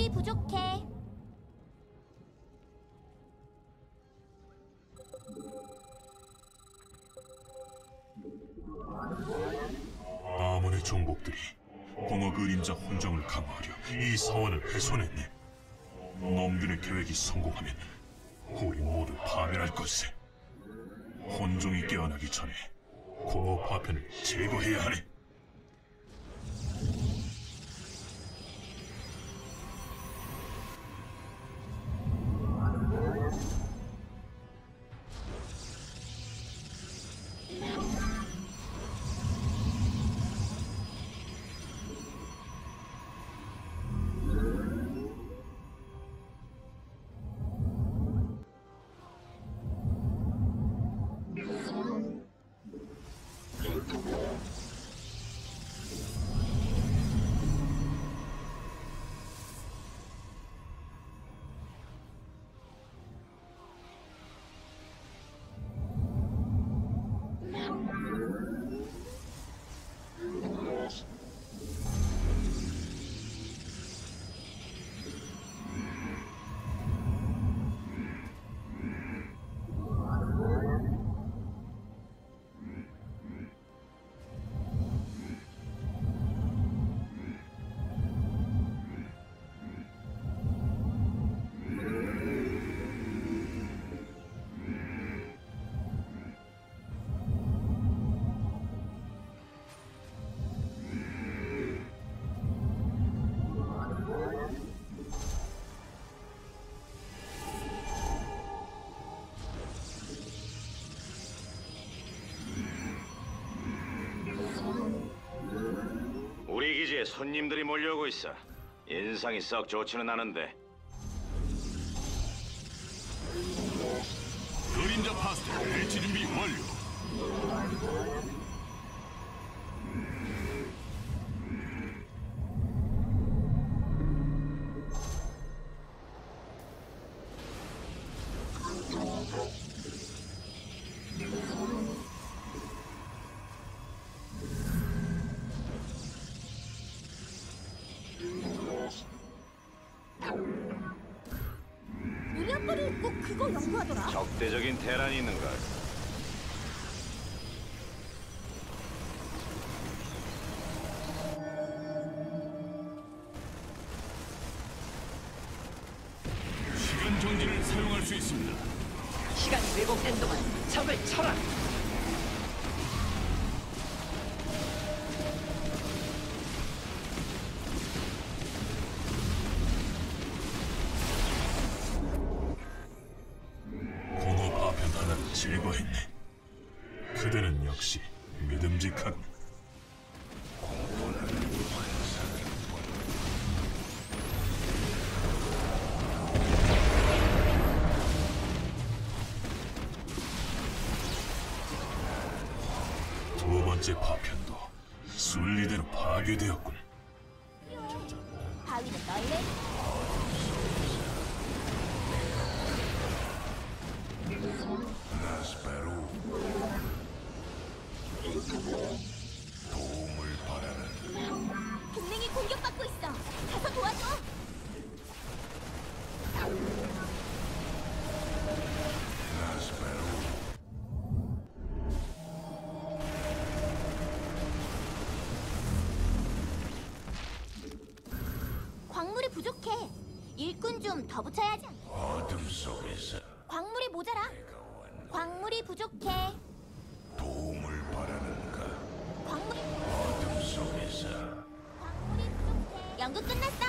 광물이 부족해. 아몬의 종복들이 공허 그림자 혼종을 강화하려 이 사원을 훼손했네. 놈들의 계획이 성공하면 우리 모두 파멸할 것세. 혼종이 깨어나기 전에 공허 파편을 제거해야 하네. 우리 기지에 손님들이 몰려오고 있어. 인상이 썩 좋지는 않은데. 그림자 파스텔 배치 준비 완료. 아빠는 꼭 그거 연구하더라. 적대적인 테란이 있는 걸. 시간 정지를 사용할 수 있습니다. 시간이 왜곡된 동안 적을 쳐라. 제거했네. 그대는 역시 믿음직하군. 두 번째 파편도 순리대로 파괴되었군. 바위는 널래? 일꾼 좀 더 붙여야 하지 않겠어? 어둠 속에서 광물이 모자라. 광물이 부족해. 도움을 바라는가? 광물이 어둠 속에서 광물이 부족해. 연구 끝났어.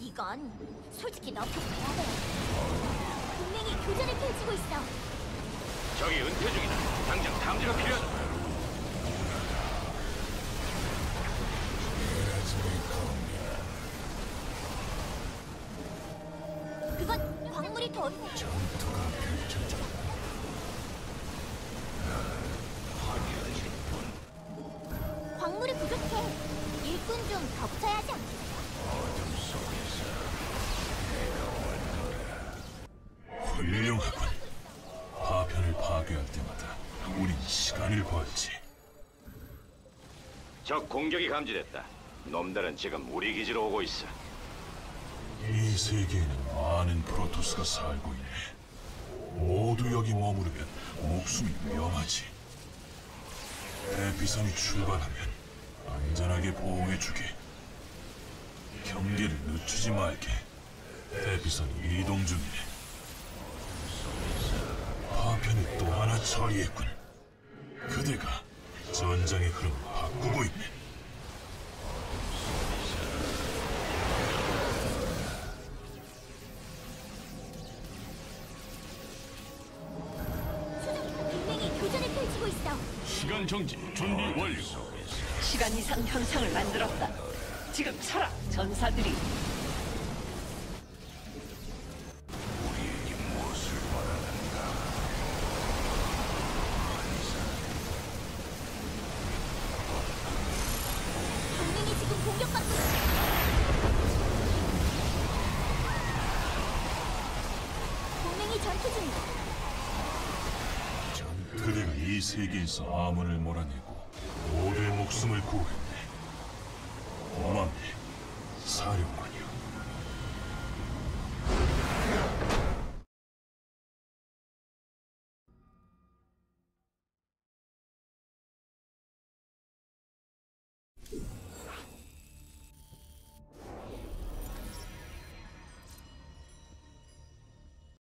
이건 솔직히 넣고 가야 돼. 동맹이 교전을 펼치고 있어. 저기 은퇴 중이다. 당장 탐지가 필요하다. 펼쳐져 광물이 부족해. 일꾼 좀 더 붙여야 하지 않겠어? 어둠 속에서 훌륭하군. 파편을 파괴할 때마다 우린 시간을 벌지. 적 공격이 감지됐다. 놈들은 지금 우리 기지로 오고 있어. 이 세계에는 많은 프로토스가 살고 있네. 모두 여기 머무르면 목숨이 위험하지. 대피선이 출발하면 안전하게 보호해주게. 경계를 늦추지 말게. 대피선이 이동 중이네. 파편을 또 하나 처리했군. 그대가 전장의 흐름을 바꾸고 있네. 시간 정지 준비 완료. 시간 이상 현상을 만들었다. 지금 쳐라, 전사들이. 이 세계에서 암호를 몰아내고 모두의 목숨을 구했네. 오마미, 사령관.